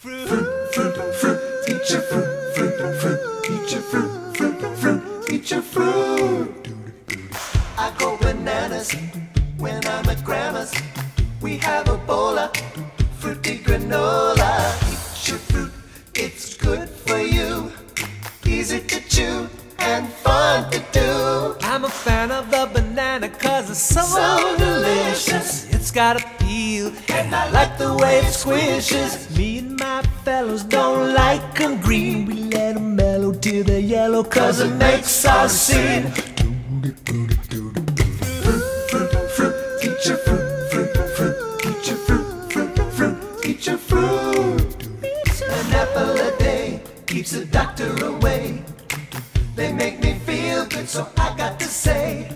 Fruit, fruit, fruit, fruit, eat your fruit, fruit, fruit, eat your fruit, fruit, fruit, eat your fruit. I grow bananas when I'm at grandma's. We have a bowl of fruity granola. Eat your fruit, it's good for you. Easy to chew and fun to do. I'm a fan of the banana cause it's so, So delicious. It's got appeal And I like the way it squishes. Me and my fellows don't like 'em green We let 'em mellow till they're yellow Cause it makes our scene Fruit, fruit, fruit, eat your fruit, fruit, fruit, eat your fruit, fruit, fruit, eat your fruit. An apple a day keeps the doctor away. They make me feel good, so I got to say,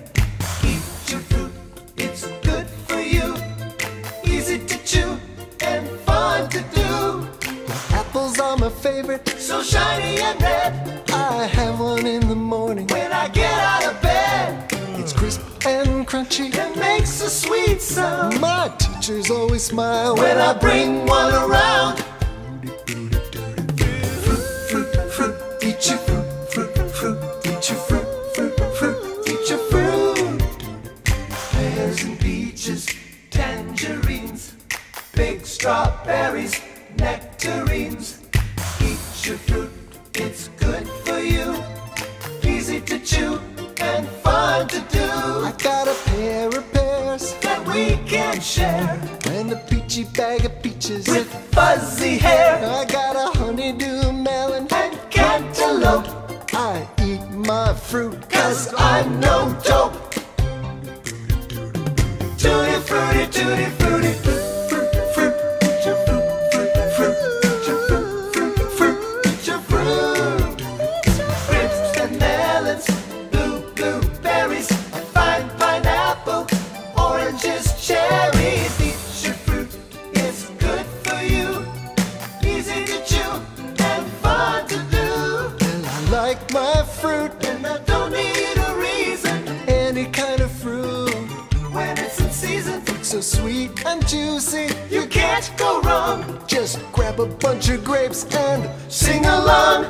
favorite. So shiny and red I have one in the morning. when I get out of bed. It's crisp and crunchy. It makes a sweet sound My teachers always smile when I bring one around. Fruit, fruit, fruit, eat your fruit, fruit, fruit, eat your fruit, fruit, fruit, eat your fruit. Pears and peaches, tangerines, big strawberries, we can share and a peachy bag of peaches. with fuzzy hair I got a honeydew melon. and cantaloupe. I eat my fruit Cause I'm no dope. Tutti frutti, tutti frutti, fruit, fruit. And I don't need a reason Any kind of fruit. when it's in season. So sweet and juicy. You can't go wrong. Just grab a bunch of grapes and Sing along.